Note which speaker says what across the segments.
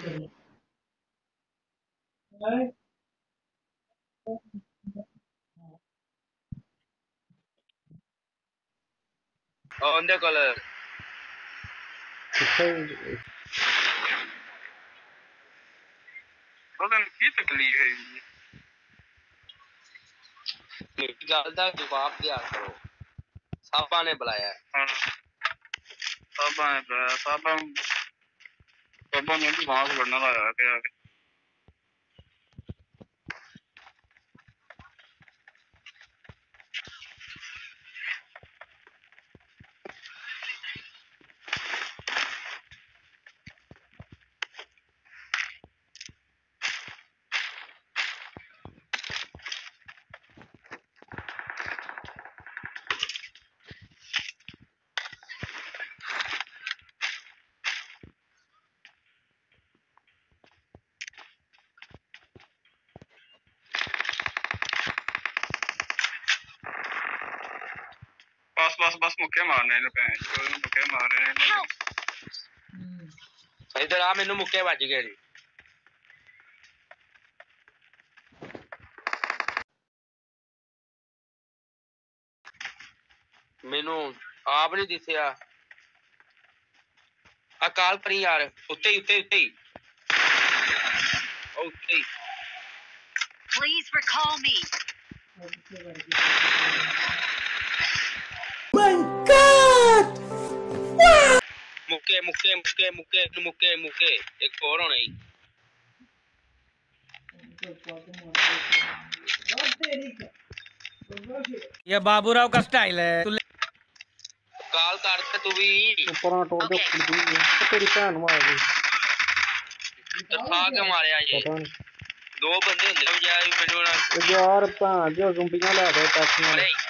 Speaker 1: चलिए
Speaker 2: third
Speaker 3: on the color. पता नहीं की
Speaker 1: तकलीफ़ है ये निकालता जवाब दिया करो साबा ने बुलाया
Speaker 3: है। हाँ। साबा ने बुलाया साबा। కొంతమంది మాకు ਬਾਂਸ ਬਸ ਬਸ ਮੁੱਕੇ ਮਾਰਨੇ ਨੇ ਭੈਣ ਚੋਦ ਨੂੰ ਮੁੱਕੇ ਮਾਰਨੇ ਨੇ
Speaker 1: ਇੱਧਰ ਆ ਮੈਨੂੰ ਮੁੱਕੇ ਵੱਜ ਗਏ ਜੀ। ਮੈਨੂੰ ਆਪ ਨਹੀਂ ਦਿਸਿਆ। ਆ ਕਾਲ ਪਰੀ ਯਾਰ ਉੱਤੇ ਹੀ ਉੱਤੇ ਹੀ, ਉੱਤੇ ਹੀ। ਉਹ ਉੱਤੇ ਹੀ।
Speaker 4: Please recall me.
Speaker 1: my god! Wow! मुके मुके मुके मुके मुके मुके। एक और नहीं
Speaker 5: ये बाबूराव का स्टाइल है।
Speaker 2: काल
Speaker 1: काटते तू भी। ऊपर टोड़ दे। तो
Speaker 2: तेरी भैन मार दी तफा के मारे आज
Speaker 1: पता
Speaker 6: दो बंदे जाए यार मेरे यार पाँच जो जुम्बियाँ ला
Speaker 1: दे टैक्सी टैक्सियाँ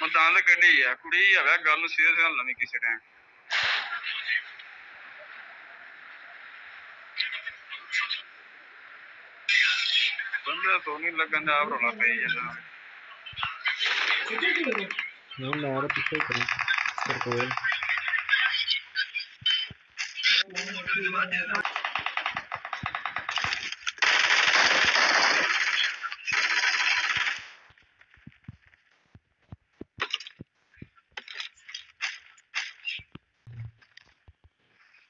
Speaker 2: ਨੀਚੇ
Speaker 3: ਉਹ
Speaker 2: ਉੱਠੀ।
Speaker 3: ਤੇਰੀ ਗੱਲ ਤੂੰ ਕੁੱਤੇ ਵਾਂਗੂ ਭੌਂਕਦਾ ਸਾਲਿਆ ਤੂੰ ਭੌਂਕਦਾ ਵਿੱਚ
Speaker 4: Can still recall.
Speaker 3: ਸਹੀ ਆ ਗਿਆ ਸਾਹਮਣਾ ਸੁਰ ਲੱਗਣ ਦੀ ਇਹ ਜੋ ਕੁੱਤੇ ਵਾਂਗੂ
Speaker 2: ਚੱਲ
Speaker 3: ਭੌਂਕਦਾ
Speaker 2: ਠੀਕ
Speaker 4: I'm
Speaker 2: ਹੈ
Speaker 4: recalling a teammate.
Speaker 3: ਉਹ ਦੰਦ ਕੱਢੀ ਆ ਕੁੜੀ ਆ ਵੇ ਗੱਲ ਨੂੰ ਸੀਰੀਅਸ ਨਾ ਲਵੀਂ ਕਿਸੇ ਟਾਈਮ ਬੰਦਾ ਤੋਂ ਨਹੀਂ ਲੱਗਣ ਦਾ ਆਪ ਰੌਲਾ ਪਈ ਜਾਂਦਾ
Speaker 2: ਨਹੀਂ ਮੈਂ ਤਾਂ ਪਿੱਛੇ ਹੀ ਕਰਾਂ ਫਿਰ ਕੋਈ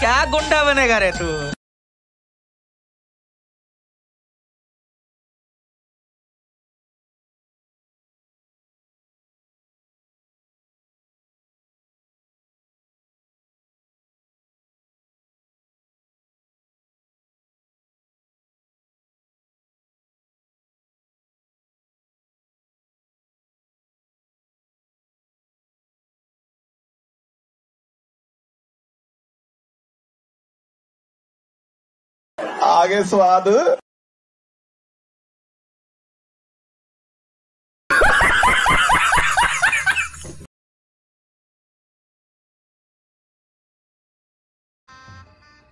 Speaker 5: क्या गुंडा बनेगा रे तू?
Speaker 6: आगे स्वाद।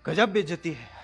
Speaker 5: गजब बेचती है।